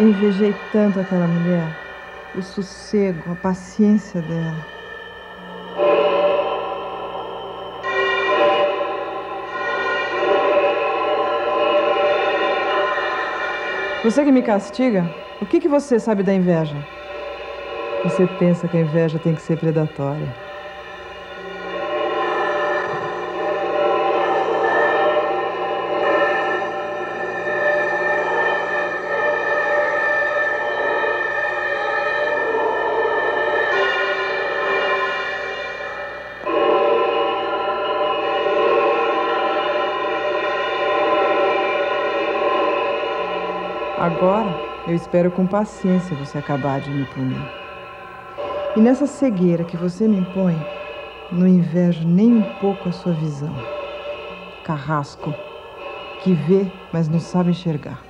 Eu invejei tanto aquela mulher, o sossego, a paciência dela. Você que me castiga, o que, que você sabe da inveja? Você pensa que a inveja tem que ser predatória. Agora, eu espero com paciência você acabar de me punir. E nessa cegueira que você me impõe, não invejo nem um pouco a sua visão. Carrasco, que vê, mas não sabe enxergar.